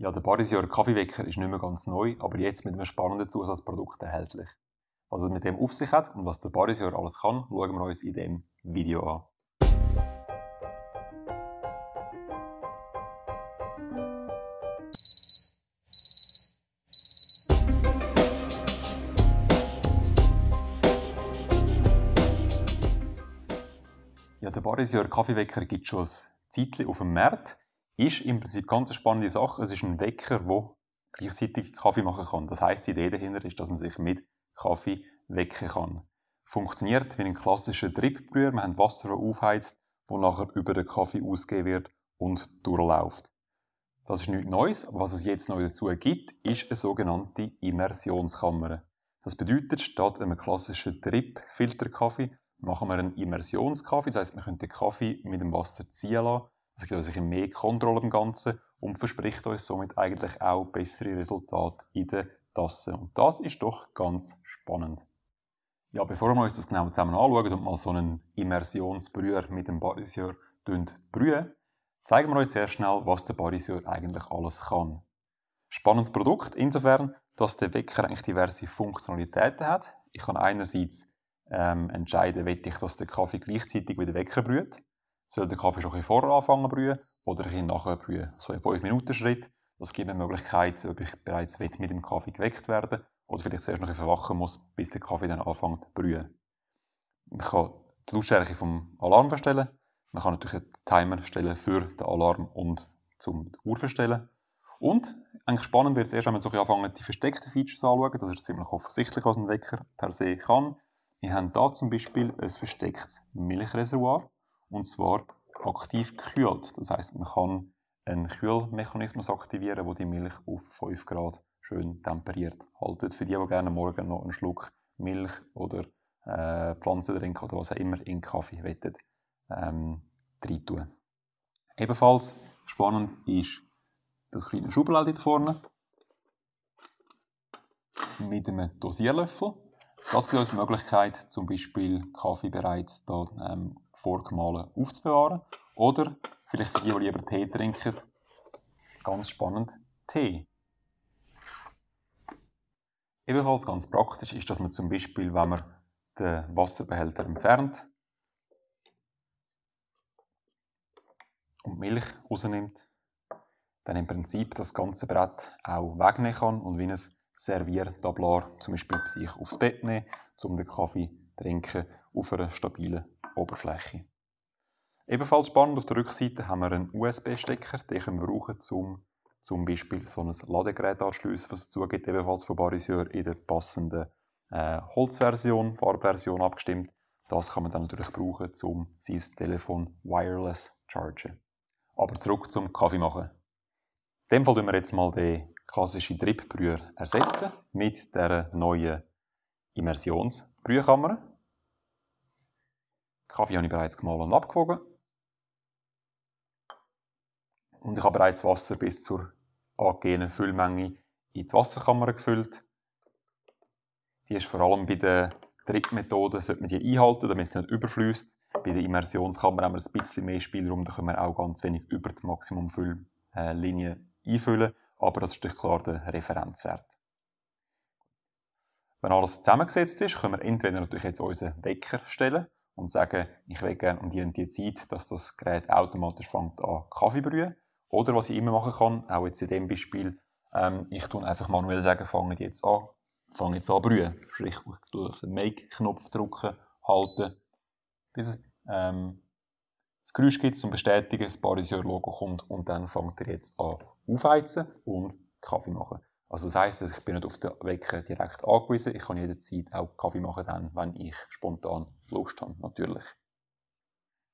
Ja, der Bariseur Kaffeewecker ist nicht mehr ganz neu, aber jetzt mit einem spannenden Zusatzprodukt erhältlich. Was es mit dem auf sich hat und was der Bariseur alles kann, schauen wir uns in diesem Video an. Ja, der Bariseur Kaffeewecker gibt schon ein Zeitchen auf dem Markt ist im Prinzip ganz eine spannende Sache. Es ist ein Wecker, der gleichzeitig Kaffee machen kann. Das heißt, die Idee dahinter ist, dass man sich mit Kaffee wecken kann. Funktioniert wie ein klassischer Dripbrüher. Wir haben Wasser, das aufheizt, wo nachher über den Kaffee ausgehen wird und durchläuft. Das ist nichts Neues, aber was es jetzt neu dazu gibt, ist eine sogenannte Immersionskammer. Das bedeutet, statt einem klassischen Drip-Filterkaffee machen wir einen Immersionskaffee. Das heißt, wir können den Kaffee mit dem Wasser ziehen lassen es gibt also mehr Kontrolle im Ganzen und verspricht uns somit eigentlich auch bessere Resultate in der Tasse. Und das ist doch ganz spannend. Ja, bevor wir uns das genau zusammen anschauen und mal so einen Immersionsbrüher mit dem Bariseur brühen, zeigen wir euch sehr schnell, was der Bariseur eigentlich alles kann. Spannendes Produkt insofern, dass der Wecker eigentlich diverse Funktionalitäten hat. Ich kann einerseits ähm, entscheiden, will ich, dass der Kaffee gleichzeitig wie der Wecker brüht soll der Kaffee schon ein vorher anfangen brühen oder ein nachher brühen. So im 5-Minuten-Schritt. Das gibt mir die Möglichkeit, ob ich bereits mit dem Kaffee geweckt werden oder vielleicht zuerst noch ein verwachen muss, bis der Kaffee dann anfängt zu brühen. Man kann die Lautstärke vom Alarm verstellen. Man kann natürlich einen Timer stellen für den Alarm und zum Uhr verstellen. Und eigentlich spannend wird es erst, wenn man so anfangen, die versteckten Features anzuschauen. Das ist ziemlich offensichtlich, was ein Wecker per se kann. Wir haben hier zum Beispiel ein verstecktes Milchreservoir und zwar aktiv gekühlt. Das heißt, man kann einen Kühlmechanismus aktivieren, der die Milch auf 5 Grad schön temperiert haltet. Für die, die gerne morgen noch einen Schluck Milch oder äh, Pflanzendrink oder was auch immer in Kaffee wettet, ähm, reintun. Ebenfalls spannend ist das kleine Schublatt hier vorne mit einem Dosierlöffel. Das gibt uns die Möglichkeit, zum Beispiel Kaffee bereits da, ähm, vorgemahlen aufzubewahren. Oder vielleicht für die, die lieber Tee trinken, ganz spannend, Tee. Ebenfalls ganz praktisch ist, dass man zum Beispiel, wenn man den Wasserbehälter entfernt und Milch rausnimmt, dann im Prinzip das ganze Brett auch wegnehmen kann und wie ein Serviertablar zum Beispiel bei sich aufs Bett nehmen, um den Kaffee zu trinken auf einer stabilen Oberfläche. Ebenfalls spannend, auf der Rückseite haben wir einen USB-Stecker, den können wir brauchen, um zum Beispiel so ein Ladegerät anschließen, was dazu gibt, ebenfalls von Bariseur in der passenden äh, Holzversion, Farbversion abgestimmt. Das kann man dann natürlich brauchen, um sein Telefon wireless zu chargen. Aber zurück zum Kaffee machen. In dem Fall tun wir jetzt mal den klassischen Dripbrüher ersetzen mit der neuen Immersionsbrühkammer. Kaffee habe ich bereits gemahlen und abgewogen. Und ich habe bereits Wasser bis zur angegebenen Füllmenge in die Wasserkammer gefüllt. Die ist vor allem bei der Drittmethode, sollte man die einhalten, damit es nicht überfließt. Bei der Immersionskammer haben wir ein bisschen mehr Spielraum, da können wir auch ganz wenig über die Maximumfülllinie einfüllen, aber das ist natürlich klar der Referenzwert. Wenn alles zusammengesetzt ist, können wir entweder natürlich jetzt unseren Wecker stellen und sagen, ich will gerne um die die Zeit, dass das Gerät automatisch fängt an Kaffee brühen. Oder was ich immer machen kann, auch jetzt in dem Beispiel, ähm, ich tue einfach manuell sagen, fange jetzt an, fange jetzt an brühen. Sprich, ich auf den Make-Knopf drücken, halten, bis es ähm, das Geräusch gibt zum Bestätigen, das Bariseur-Logo kommt und dann fängt er jetzt an aufheizen und Kaffee machen. Also das heisst, ich bin nicht auf den Wecker direkt angewiesen. Ich kann jederzeit auch Kaffee machen, dann, wenn ich spontan Lust habe, natürlich.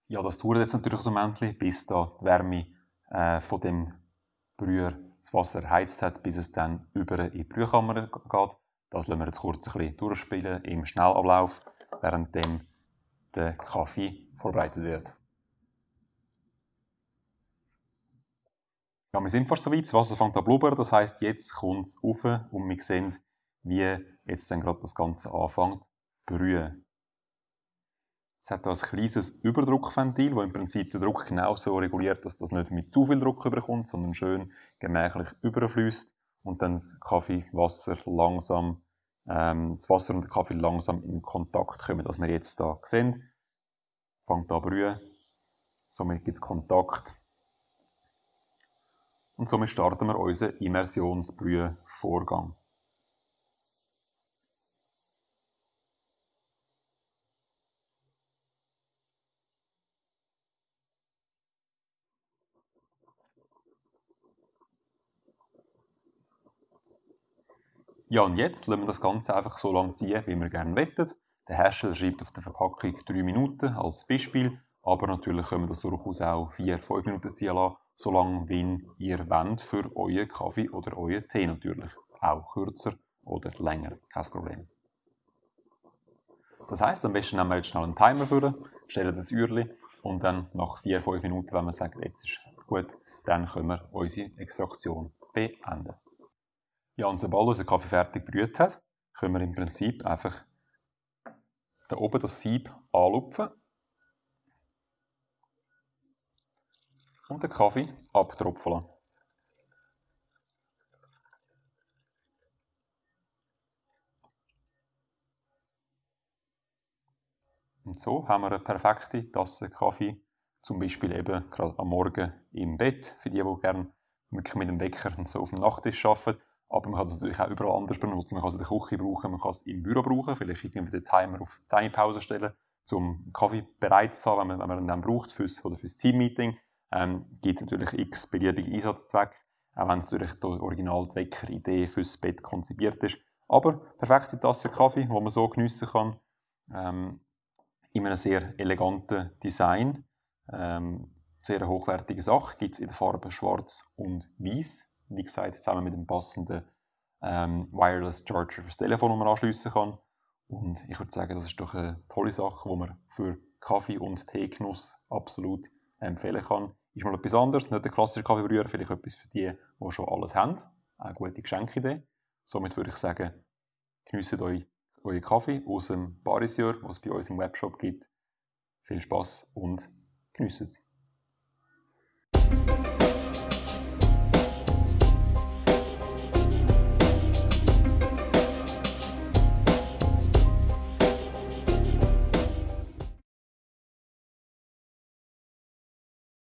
Ja, das dauert jetzt natürlich so ein Moment, bis da die Wärme äh, von dem Brüher das Wasser erheizt hat, bis es dann über in die Brühkammer geht. Das lassen wir jetzt kurz ein bisschen durchspielen im Schnellablauf, während der Kaffee vorbereitet wird. Ja, wir sind fast so weit, das Wasser fängt an blubbern, das heißt jetzt kommt es rauf und wir sehen, wie jetzt dann gerade das Ganze anfängt zu brühen. Es hat ein kleines Überdruckventil, das im Prinzip den Druck genau so reguliert, dass das nicht mit zu viel Druck überkommt, sondern schön gemächlich überfließt und dann das Kaffeewasser langsam, ähm, das Wasser und der Kaffee langsam in Kontakt kommen, was wir jetzt hier sehen. Fängt an zu brühen, somit gibt es Kontakt und somit starten wir unseren Immersionsbrühvorgang. Ja, und jetzt lassen wir das Ganze einfach so lange ziehen, wie wir gerne wettet. Der Hersteller schreibt auf der Verpackung 3 Minuten als Beispiel, aber natürlich können wir das durchaus auch 4-5 Minuten ziehen lassen, so lange wie ihr wollt für euren Kaffee oder euren Tee natürlich. Auch kürzer oder länger, kein Problem. Das heisst, am besten nehmen wir jetzt schnell einen Timer für, stellen das Uhrli und dann nach 4-5 Minuten, wenn wir sagen, jetzt ist gut, dann können wir unsere Extraktion beenden. Ja, und sobald unser Kaffee fertig gebrüht hat, können wir im Prinzip einfach da oben das Sieb anlupfen und den Kaffee abtropfen lassen. Und so haben wir eine perfekte Tasse Kaffee, zum Beispiel eben gerade am Morgen im Bett, für die, die gerne wirklich mit dem Wecker so auf dem Nachttisch arbeiten aber man kann es natürlich auch überall anders benutzen. Man kann es in der Küche brauchen, man kann es im Büro brauchen, vielleicht irgendwie den Timer auf 10 Pause stellen, um Kaffee bereit zu haben, wenn man, wenn man ihn dann braucht fürs, oder fürs Teammeeting. Ähm, gibt natürlich x beliebige Einsatzzwecke, auch wenn es durch die original Wecker-Idee fürs Bett konzipiert ist. Aber perfekte Tasse Kaffee, wo man so geniessen kann, ähm, in einem sehr eleganten Design. Ähm, sehr hochwertige Sache, gibt es in den Farben schwarz und weiß wie gesagt, zusammen mit dem passenden ähm, Wireless Charger fürs Telefon, das man anschliessen kann. Und ich würde sagen, das ist doch eine tolle Sache, die man für Kaffee- und Teegenuss absolut empfehlen kann. Ist mal etwas anderes, nicht der klassische Kaffeebrüher, vielleicht etwas für die, die schon alles haben. Eine gute Geschenkidee. Somit würde ich sagen, geniessen euch euren Kaffee aus dem Bariseur, was es bei uns im Webshop gibt. Viel Spaß und geniessen es.